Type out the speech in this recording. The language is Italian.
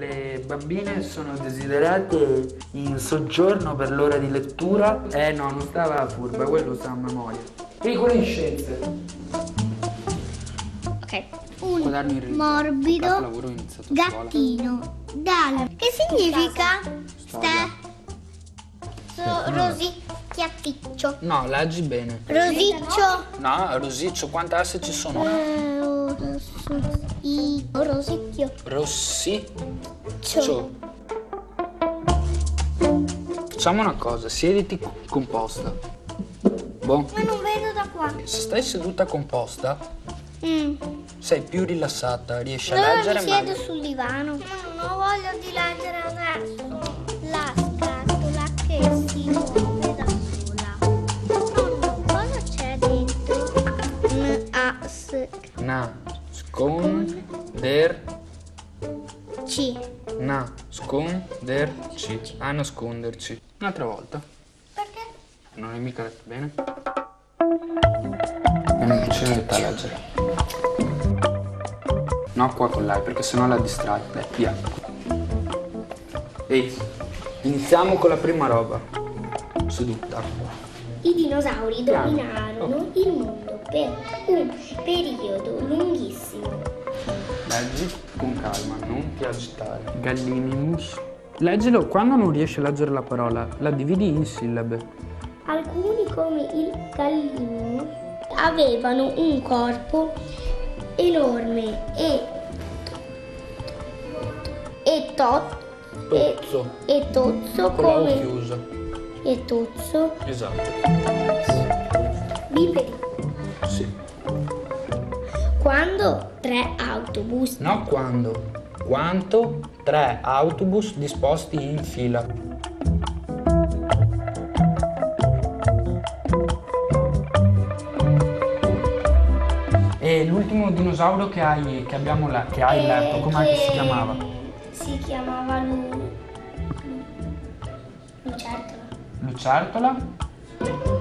Le bambine sono desiderate in soggiorno per l'ora di lettura. Eh no, non stava furba, quello sta a memoria. Piccole in scienze. Ok. Un morbido gattino dal che significa ste rosicchiaticcio No, leggi bene. rosiccio No, rosiccio, quante S ci sono? eh, rosso- i- rosicchio Rossi. Cio. Facciamo una cosa, siediti composta. Boh, ma non vedo da qua se stai seduta composta, mm. sei più rilassata, riesci a allora leggere mi siedo meglio. sul divano ma non ho voglia di leggere adesso la scatola che si muove da sola cosa c'è dentro N A S Na, sconder, C na, sconderci. A nasconderci. Un'altra volta. perché? Non hai mica letto bene? Non ce l'hai a leggere. No, qua con lei, perché sennò la distrai. Dai, via. Ehi, iniziamo con la prima roba. Seduta. I dinosauri dominarono il mondo per un periodo lunghissimo. Leggi con calma, non ti agitare. Gallinimus. Leggilo, quando non riesci a leggere la parola, la dividi in sillabe. Alcuni, come il gallino, avevano un corpo enorme e, e, to- e, Tozzo. e tozzo Con come chiusa. e tozzo Esatto. bipedi. Sì. Quando tre autobus No quando. Quanto? Tre autobus disposti in fila. E l'ultimo dinosauro che hai, che abbiamo le- che hai eh, letto, com'è che si chiamava? Si chiamava Lu... Lucertola. Lucertola?